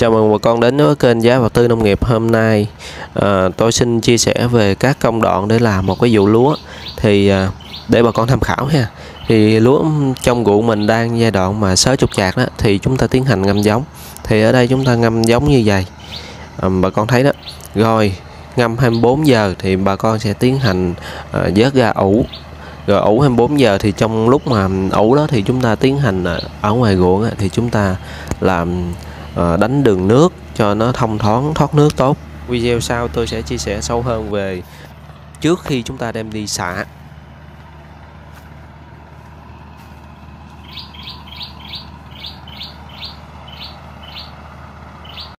Chào mừng bà con đến với kênh Giá vật Tư Nông nghiệp hôm nay. À, tôi xin chia sẻ về các công đoạn để làm một cái vụ lúa. Thì à, để bà con tham khảo ha. Thì lúa trong ruộng mình đang giai đoạn mà sớ chục chạc đó thì chúng ta tiến hành ngâm giống. Thì ở đây chúng ta ngâm giống như vậy. À, bà con thấy đó. Rồi ngâm 24 giờ thì bà con sẽ tiến hành à, vớt ra ủ. Rồi ủ 24 giờ thì trong lúc mà ủ đó thì chúng ta tiến hành à, ở ngoài ruộng thì chúng ta làm Ờ, đánh đường nước cho nó thông thoáng, thoát nước tốt. Video sau tôi sẽ chia sẻ sâu hơn về trước khi chúng ta đem đi xả.